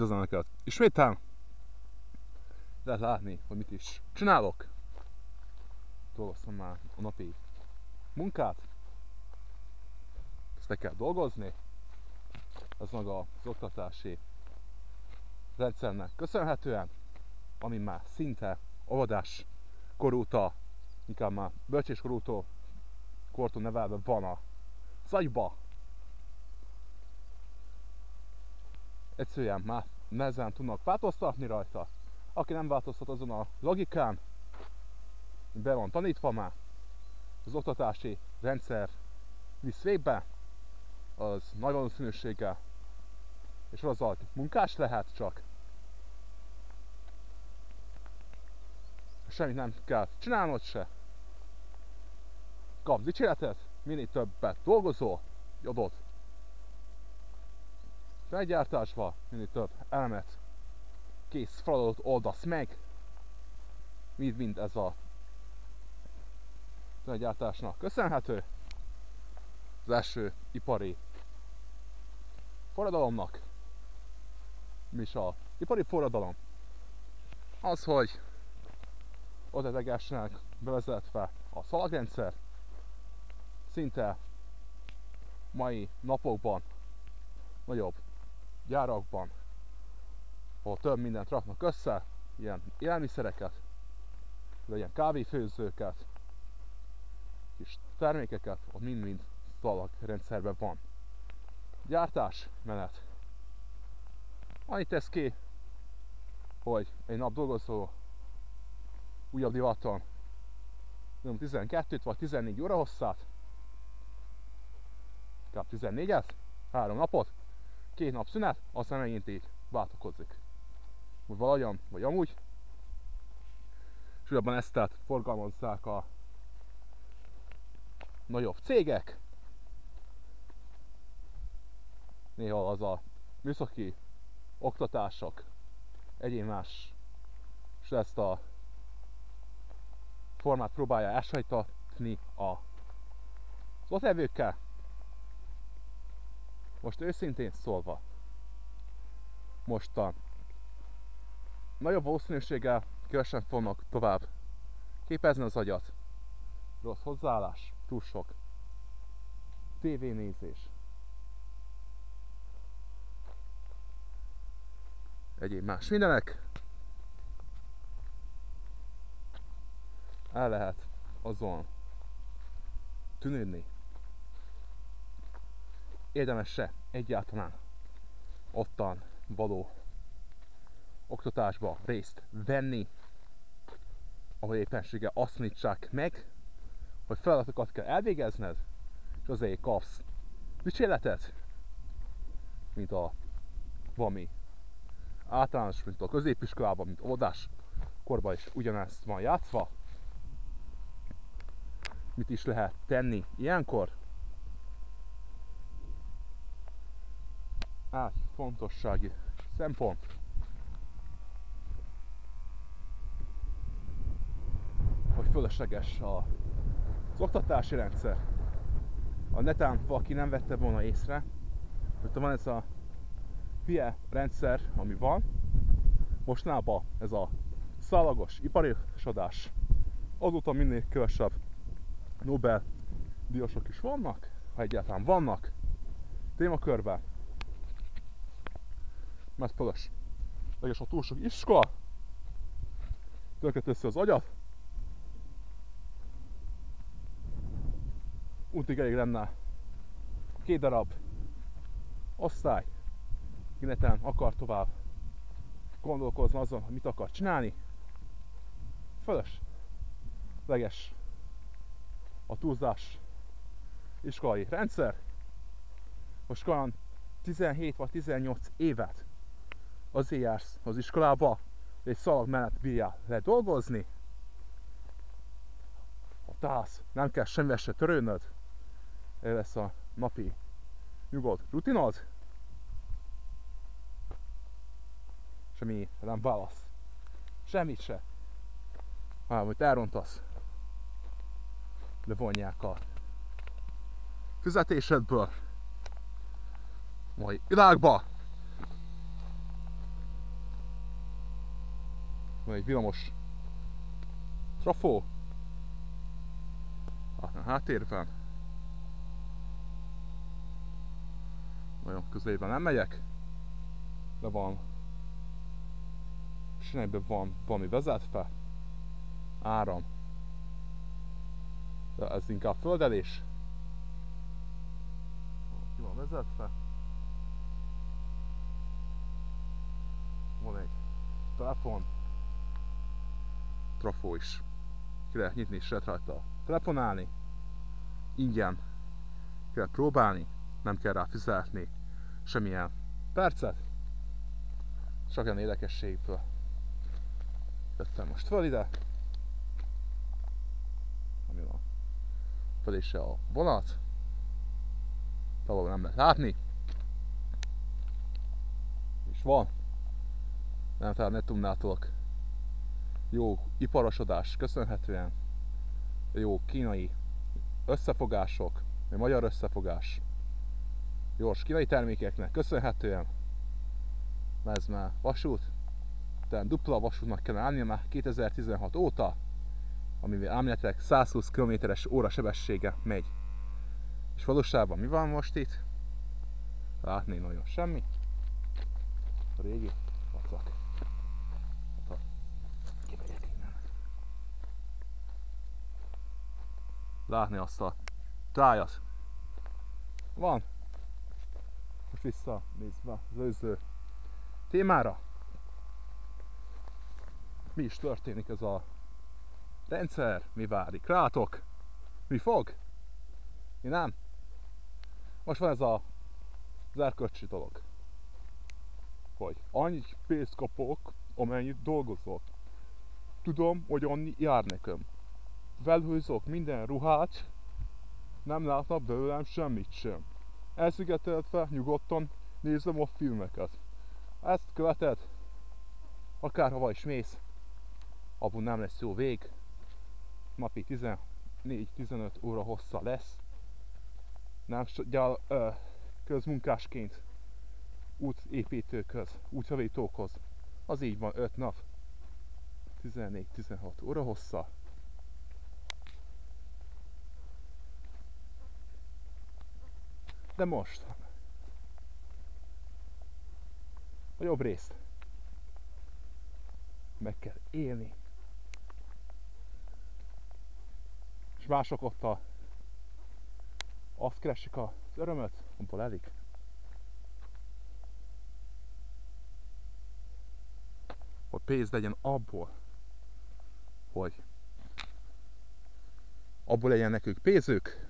Üdvözlöm Önöket! Ismétel lehet látni, hogy mit is csinálok. Dolgoztam már a napi munkát. Ezt meg kell dolgozni. Az maga az oktatási rendszernek köszönhetően, ami már szinte óvodás korúta, inkább már bölcséskorútól kortól nevelve van a szagyba, egyszerűen már nehezen tudnak változtatni rajta. Aki nem változtat azon a logikán, be van tanítva már, az oktatási rendszer visz végbe, az nagy valószínűséggel és az a munkás lehet csak. Semmit nem kell csinálnod se. Kapsz dicséretet, minél többet dolgozol, jobbot felgyártásba, minél több elemet, kész feladatot oldasz meg, mind mind ez a felgyártásnak köszönhető. Az első ipari forradalomnak. Mi is a ipari forradalom? Az, hogy az edegesnek bevezetve a szalagrendszer, szinte mai napokban nagyobb gyárakban, ahol több mindent raknak össze, ilyen élelmiszereket, vagy ilyen kávéfőzőket, kis termékeket, ott mind-mind szalag rendszerben van. Gyártás menet. Annyit tesz ki, hogy egy nap dolgozó újabb divaton nem 12 vagy 14 óra hosszát, inkább 14-et, három napot, két nap szünet, aztán megint így váltakozik. Vagy valahogyan, vagy amúgy. És ugyebben ezt tehát forgalmazzák a nagyobb cégek. Néha az a műszaki oktatások, egyén más, és ezt a formát próbálja elsajtatni a az ott most őszintén szólva, mostan nagyobb valószínűséggel kevesen fognak tovább képezni az agyat. Rossz hozzáállás, túl sok tévénézés. Egyéb más mindenek. El lehet azon tűnődni, érdemes-e egyáltalán ottan való oktatásba részt venni, ahol éppenséggel azt nyitsák meg, hogy feladatokat kell elvégezned, és azért kapsz dicséretet, mint a valami általános, mint a középiskolában, mint óvodás korban is ugyanezt van játszva. Mit is lehet tenni ilyenkor? Át fontossági szempont. Hogy fölösleges a, az oktatási rendszer. A netán valaki nem vette volna észre, hogy van ez a hülye rendszer, ami van, mostanában ez a szalagos iparisodás, azóta minél kövesebb Nobel díjasok is vannak, ha egyáltalán vannak, témakörben, mert feles. Leges a túl sok iskola, tönkret össze az agyat, útig elég lenne két darab osztály, kineten akar tovább gondolkozni azon, mit akar csinálni. Fölös. Leges a túlzás iskolai rendszer. Most olyan 17 vagy 18 évet azért jársz az iskolába, hogy egy szalag mellett bírjál le dolgozni, ha tász, nem kell semmivel se törődnöd, ez lesz a napi nyugodt rutinod, semmi nem válasz. Semmit se. Hanem, hogy elrontasz, levonják a fizetésedből, majd világba, van egy villamos trafó, a háttérben. Nagyon közelében nem megyek, de van sinekben van valami vezetve, áram, de ez inkább földelés. Ki van vezetve? Van egy telefon, trafó is. Ki lehet nyitni és lehet rajta telefonálni. Ingyen kell próbálni, nem kell rá fizetni semmilyen percet. Csak olyan érdekességből jöttem most föl ide. Ami van. Föl is a vonat. Tavaly nem lehet látni. És van. Nem fel Netumnától jó iparosodás köszönhetően, jó kínai összefogások, magyar összefogás, gyors kínai termékeknek köszönhetően, ez már vasút, tehát dupla vasútnak kell állnia már 2016 óta, amivel elméletileg 120 km-es óra sebessége megy. És valóságban mi van most itt? Látni nagyon semmi. A régi Látni azt a tájat. Van. Most vissza nézve az előző témára mi is történik ez a rendszer, mi várik rátok, mi fog, mi nem. Most van ez a az erkölcsi dolog, hogy annyi pénzt kapok, amennyit dolgozok. Tudom, hogy annyi jár nekem. Felhőzok minden ruhát, nem látnak belőlem semmit sem. Elszigeteltve nyugodtan nézem a filmeket. Ezt követed, akárhova is mész, abban nem lesz jó vég. Napi 14-15 óra hossza lesz. Nem gyal, ö, közmunkásként útépítőköz, útjavítókhoz. Az így van 5 nap. 14-16 óra hossza. De most a jobb részt meg kell élni. mások ott a, azt keresik az örömöt, abból elik. Hogy pénz legyen abból, hogy abból legyen nekünk pénzük,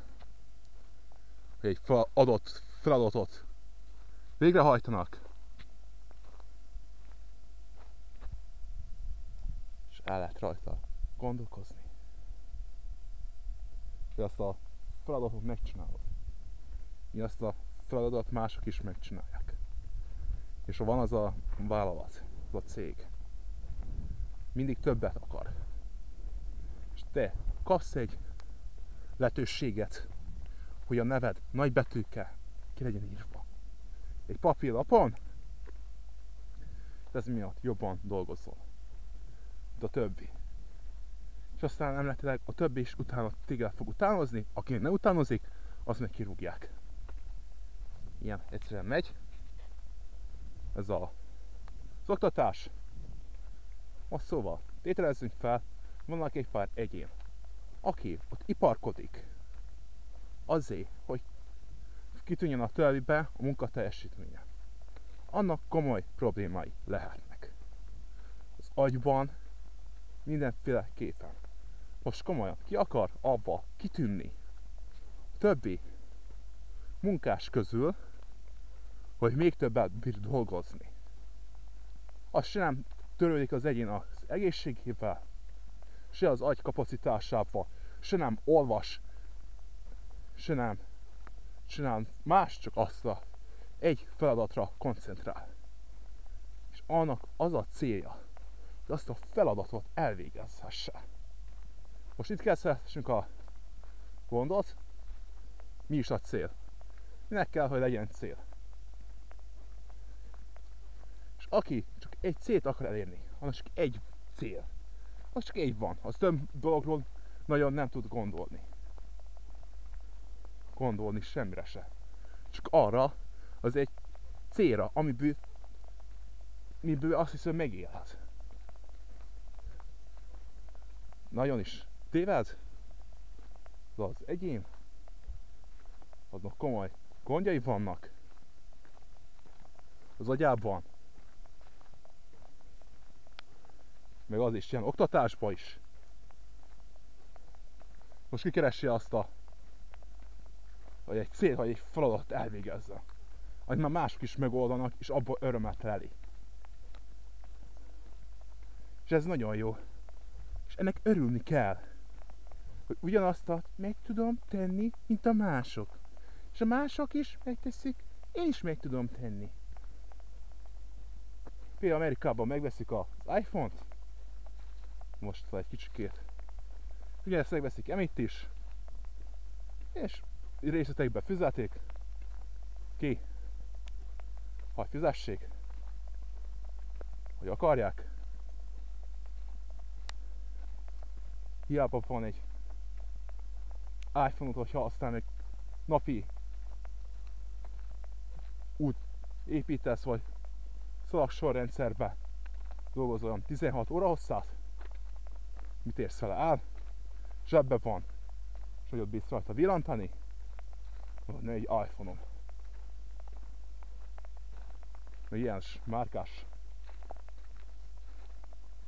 egy adott feladatot végrehajtanak, és el lehet rajta gondolkozni hogy azt a feladatot megcsinálod. Mi azt a feladatot mások is megcsinálják. És ha van az a vállalat, az a cég, mindig többet akar. És te kapsz egy lehetőséget, hogy a neved nagy betűkkel ki legyen írva. Egy papírlapon, ez miatt jobban dolgozol, mint a többi és aztán emletileg a többi is utána téged fog utánozni, aki ne utánozik, az meg kirúgják. Ilyen egyszerűen megy. Ez a az oktatás. Most szóval, tételezzünk fel, vannak egy pár egyén, aki ott iparkodik azért, hogy kitűnjön a többibe a munka teljesítménye. Annak komoly problémái lehetnek. Az agyban mindenféle képen most komolyan, ki akar abba kitűnni többi munkás közül, hogy még többet bír dolgozni. Az se nem törődik az egyén az egészségével, se az agy kapacitásával, se nem olvas, se nem csinál más, csak azt a egy feladatra koncentrál. És annak az a célja, hogy azt a feladatot elvégezhesse. Most itt kezdhessünk a gondot. Mi is a cél? Minek kell, hogy legyen cél? És aki csak egy célt akar elérni, annak csak egy cél. Az csak egy van, az több dologról nagyon nem tud gondolni. Gondolni semmire se. Csak arra, az egy célra, amiből, amiből azt hiszem megélhet. Nagyon is téved? Az egyén? Adnak komoly gondjai vannak. Az agyában. Meg az is ilyen oktatásba is. Most kikeresi azt a vagy egy cél, vagy egy feladat elvégezze. Amit már mások is megoldanak, és abban örömet leli. És ez nagyon jó. És ennek örülni kell. Hogy ugyanazt a meg tudom tenni, mint a mások. És a mások is megteszik, én is meg tudom tenni. Például Amerikában megveszik az iPhone-t, most vagy egy kicsikét. Ugyanezt megveszik Emit is, és részletekbe fizetik, ki, ha fizessék, hogy akarják. Hiába van egy iPhone-ot, hogyha aztán egy napi út építesz, vagy szalagsorrendszerbe dolgozol 16 óra hosszát, mit érsz vele el, zsebbe van, és hogy ott bízsz rajta villantani, van egy iPhone-om. Ilyen márkás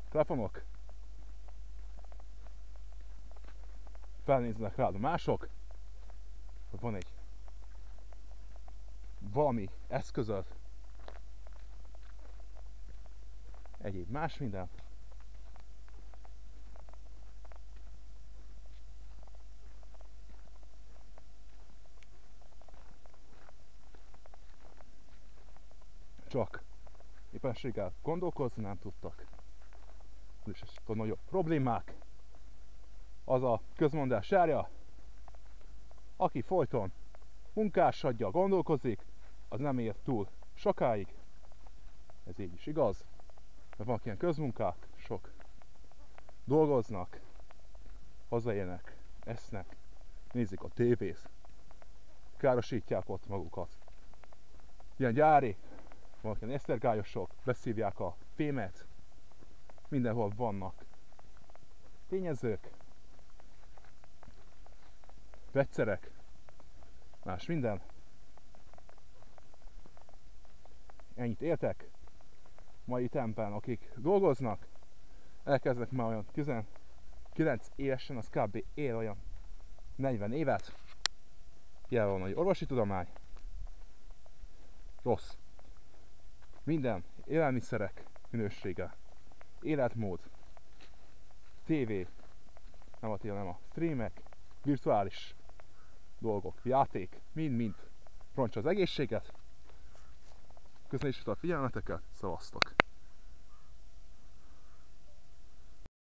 telefonok. Felnéznek rád a mások, hogy van egy valami eszközöd, egyéb más minden, csak éppenséggel gondolkozni nem tudtak. És a nagyobb problémák. Az a közmondás járja, aki folyton munkássadja, gondolkozik, az nem ér túl sokáig. Ez így is igaz. Mert van ilyen közmunkák, sok dolgoznak, hazaérnek, esznek, nézik a tévét, károsítják ott magukat. Ilyen gyári vannak ilyen esztergályosok, beszívják a fémet, mindenhol vannak tényezők, vegyszerek, más minden. Ennyit éltek. Mai tempen, akik dolgoznak, elkezdnek már olyan 19 évesen, az kb. él olyan 40 évet. Ilyen van, hogy orvosi tudomány. Rossz. Minden, élelmiszerek minősége, életmód, TV, nem a tél, nem a. Streamek, virtuális dolgok, játék, mind-mind. Roncsa az egészséget. Köszönjük a figyelmeteket, szavaztok!